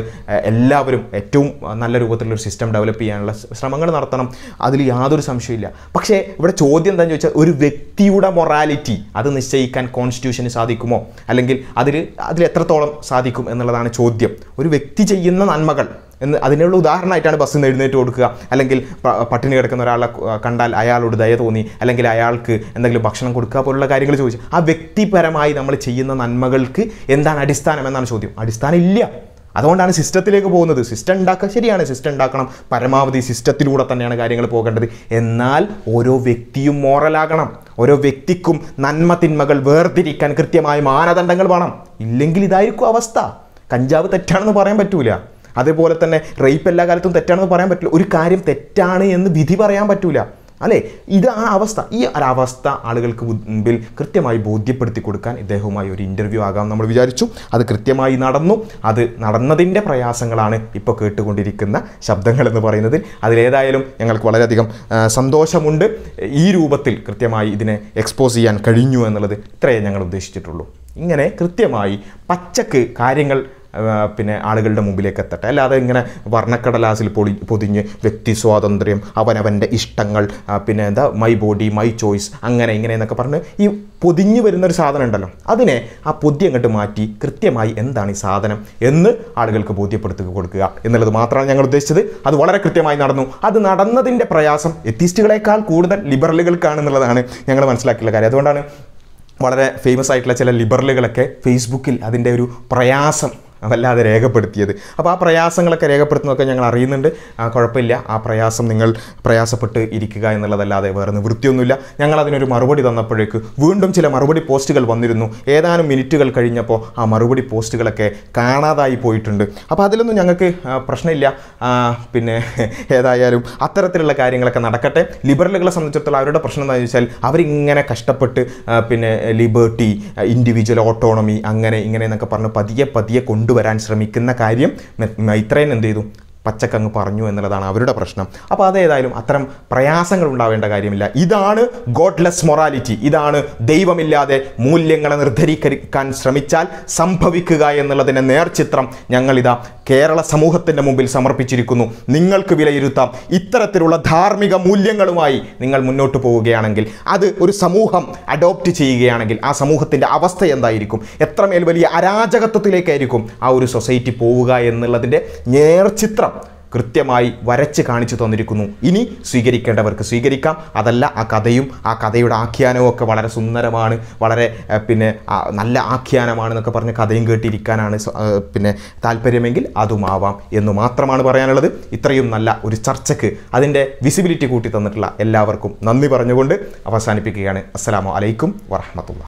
എല്ലാവരും ഏറ്റവും നല്ല രൂപത്തിലുള്ളൊരു സിസ്റ്റം ഡെവലപ്പ് ചെയ്യാനുള്ള ശ്രമങ്ങൾ നടത്തണം. അതിൽ യാതൊരു സംശയമില്ല പക്ഷേ ഇവിടെ ചോദ്യം എന്താണെന്ന് ചോദിച്ചാൽ ഒരു വ്യക്തിയുടെ മൊറാലിറ്റി അത് നിശ്ചയിക്കാൻ കോൺസ്റ്റിറ്റ്യൂഷന് സാധിക്കുമോ? അല്ലെങ്കിൽ അതിൽ അതിൽ എത്രത്തോളം സാധിക്കും എന്നുള്ളതാണ് ചോദ്യം. ഒരു വ്യക്തി ചെയ്യുന്ന നന്മകൾ എന്ന് അതിനുള്ള ഉദാഹരണമായിട്ടാണ് ബസ്സിൽ നിന്ന് എഴുന്നേറ്റ് കൊടുക്കുക അല്ലെങ്കിൽ പട്ടിണി കിടക്കുന്ന ഒരാളെ കണ്ടാൽ അയാളോട് ദയ തോന്നി അല്ലെങ്കിൽ അയാൾക്ക് എന്തെങ്കിലും ഭക്ഷണം കൊടുക്കുക പോലുള്ള കാര്യങ്ങൾ ചോദിച്ചു ആ വ്യക്തിപരമായി നമ്മൾ ചെയ്യുന്ന നന്മകൾക്ക് എന്താണ് അടിസ്ഥാനം എന്നാണ് ചോദ്യം. അടിസ്ഥാനം ഇല്ല. അതുകൊണ്ടാണ് സിസ്റ്റത്തിലേക്ക് പോകുന്നത്. സിസ്റ്റം ഉണ്ടാക്കുക ശരിയാണ്. സിസ്റ്റം ഉണ്ടാക്കണം. പരമാവധി സിസ്റ്റത്തിലൂടെ തന്നെയാണ് കാര്യങ്ങൾ പോകേണ്ടത്. എന്നാൽ ഓരോ വ്യക്തിയും മോറലാകണം ഓരോ വ്യക്തിക്കും നന്മ തിന്മകൾ വേർതിരിക്കാൻ കൃത്യമായ മാനദണ്ഡങ്ങൾ വേണം. ഇല്ലെങ്കിൽ ഇതായിരിക്കും അവസ്ഥ. കഞ്ചാവ് തെറ്റാണെന്ന് പറയാൻ പറ്റൂല. അതേപോലെ തന്നെ റേപ്പ് എല്ലാ കാലത്തും തെറ്റാണെന്ന് പറയാൻ പറ്റില്ല. ഒരു കാര്യം തെറ്റാണ് എന്ന് വിധി പറയാൻ പറ്റൂല. അല്ലേ? ഇത് ആ അവസ്ഥ. ഈ ഒരു അവസ്ഥ ആളുകൾക്ക് മുൻപിൽ കൃത്യമായി ബോധ്യപ്പെടുത്തി കൊടുക്കാൻ ഇദ്ദേഹവുമായി ഒരു ഇന്റർവ്യൂ ആകാം നമ്മൾ വിചാരിച്ചു. അത് കൃത്യമായി നടന്നു. അത് നടന്നതിന്റെ പ്രയാസങ്ങളാണ് ഇപ്പോൾ കേട്ടുകൊണ്ടിരിക്കുന്ന ശബ്ദങ്ങൾ എന്ന് പറയുന്നതിൽ. അതിലേതായാലും ഞങ്ങൾക്ക് വളരെയധികം സന്തോഷമുണ്ട്. ഈ രൂപത്തിൽ കൃത്യമായി ഇതിനെ എക്സ്പോസ് ചെയ്യാൻ കഴിഞ്ഞു എന്നുള്ളത് ഇത്രയേ ഞങ്ങൾ ഉദ്ദേശിച്ചിട്ടുള്ളൂ. ഇങ്ങനെ കൃത്യമായി പച്ചക്ക് കാര്യങ്ങൾ പിന്നെ ആളുകളുടെ മുമ്പിലേക്ക് എത്തട്ടെ. അല്ലാതെ ഇങ്ങനെ വർണക്കടലാസിൽ പൊളി പൊതിഞ്ഞ് വ്യക്തി സ്വാതന്ത്ര്യം അവനവന്റെ ഇഷ്ടങ്ങൾ പിന്നെ എന്താ മൈ ബോഡി മൈ ചോയ്സ് അങ്ങനെ ഇങ്ങനെ എന്നൊക്കെ പറഞ്ഞ് ഈ പൊതിഞ്ഞു വരുന്ന ഒരു സാധനം ഉണ്ടല്ലോ. അതിനെ ആ പൊതി അങ്ങോട്ട് മാറ്റി കൃത്യമായി എന്താണ് ഈ സാധനം എന്ന് ആളുകൾക്ക് ബോധ്യപ്പെടുത്തി കൊടുക്കുക എന്നുള്ളത് മാത്രമാണ് ഞങ്ങൾ ഉദ്ദേശിച്ചത്. അത് വളരെ കൃത്യമായി നടന്നു. അത് നടന്നതിന്റെ പ്രയാസം എത്തിസ്റ്റുകളെക്കാൾ കൂടുതൽ ലിബറലുകൾക്കാണെന്നുള്ളതാണ് ഞങ്ങൾ മനസ്സിലാക്കിയുള്ള കാര്യം. അതുകൊണ്ടാണ് വളരെ ഫേമസ് ആയിട്ടുള്ള ചില ലിബറലുകളൊക്കെ ഫേസ്ബുക്കിൽ അതിന്റെ ഒരു പ്രയാസം വല്ലാതെ രേഖപ്പെടുത്തിയത്. അപ്പോൾ ആ പ്രയാസങ്ങളൊക്കെ രേഖപ്പെടുത്തുന്നതൊക്കെ ഞങ്ങൾ അറിയുന്നുണ്ട്. ആ കുഴപ്പമില്ല. ആ പ്രയാസം നിങ്ങൾ പ്രയാസപ്പെട്ട് ഇരിക്കുക എന്നുള്ളതല്ലാതെ വേറെ നിവൃത്തിയൊന്നുമില്ല. ഞങ്ങൾ അതിനൊരു മറുപടി തന്നപ്പോഴേക്ക് വീണ്ടും ചില മറുപടി പോസ്റ്റുകൾ വന്നിരുന്നു. ഏതാനും മിനിറ്റുകൾ കഴിഞ്ഞപ്പോൾ ആ മറുപടി പോസ്റ്റുകളൊക്കെ കാണാതായി പോയിട്ടുണ്ട്. അപ്പോൾ അതിലൊന്നും ഞങ്ങൾക്ക് പ്രശ്നമില്ല. പിന്നെ [laughs] ഏതായാലും അത്തരത്തിലുള്ള കാര്യങ്ങളൊക്കെ നടക്കട്ടെ. ലിബറലുകളെ സംബന്ധിച്ചിടത്തോളം അവരുടെ പ്രശ്നം എന്താണെന്ന് വെച്ചാൽ അവരിങ്ങനെ കഷ്ടപ്പെട്ട് പിന്നെ ലിബേർട്ടി ഇൻഡിവിജ്വൽ ഓട്ടോണമി അങ്ങനെ ഇങ്ങനെ എന്നൊക്കെ പറഞ്ഞ് പതിയെ പതിയെ കൊണ്ടുവരാൻ ശ്രമിക്കുന്ന കാര്യം ഇത്രയും എന്ത് ചെയ്തു? പച്ചക്കങ്ങ് പറഞ്ഞു എന്നുള്ളതാണ് അവരുടെ പ്രശ്നം. അപ്പോൾ അതേതായാലും അത്തരം പ്രയാസങ്ങൾ ഉണ്ടാവേണ്ട കാര്യമില്ല. ഇതാണ് ഗോഡ്ലെസ് മൊറാലിറ്റി. ഇതാണ് ദൈവമില്ലാതെ മൂല്യങ്ങളെ നിർദ്ധരീകരിക്കാൻ ശ്രമിച്ചാൽ സംഭവിക്കുക എന്നുള്ളതിന്റെ നേർചിത്രം ഞങ്ങളിതാ കേരള സമൂഹത്തിന്റെ മുമ്പിൽ സമർപ്പിച്ചിരിക്കുന്നു. നിങ്ങൾക്ക് വിലയിരുത്താം. ഇത്തരത്തിലുള്ള ധാർമ്മിക മൂല്യങ്ങളുമായി നിങ്ങൾ മുന്നോട്ട് പോവുകയാണെങ്കിൽ അത് ഒരു സമൂഹം അഡോപ്റ്റ് ചെയ്യുകയാണെങ്കിൽ ആ സമൂഹത്തിന്റെ അവസ്ഥ എന്തായിരിക്കും? എത്രമേൽ വലിയ അരാജകത്വത്തിലേക്കായിരിക്കും ആ ഒരു സൊസൈറ്റി പോവുക എന്നുള്ളതിന്റെ നേർചിത്രം കൃത്യമായി വരച്ച് കാണിച്ചു തന്നിരിക്കുന്നു. ഇനി സ്വീകരിക്കേണ്ടവർക്ക് സ്വീകരിക്കാം. അതല്ല ആ കഥയും ആ കഥയുടെ ആഖ്യാനവും ഒക്കെ വളരെ സുന്ദരമാണ്. വളരെ പിന്നെ നല്ല നല്ല ആഖ്യാനമാണെന്നൊക്കെ പറഞ്ഞ് കഥയും കേട്ടിരിക്കാനാണ് പിന്നെ താല്പര്യമെങ്കിൽ അതുമാവാം എന്ന് മാത്രമാണ് പറയാനുള്ളത്. ഇത്രയും നല്ല ഒരു ചർച്ചയ്ക്ക് അതിന്റെ വിസിബിലിറ്റി കൂട്ടി തന്നിട്ടുള്ള എല്ലാവർക്കും നന്ദി പറഞ്ഞുകൊണ്ട് അവസാനിപ്പിക്കുകയാണ്. അസ്സാം വലൈക്കും വറഹമത്തുള്ള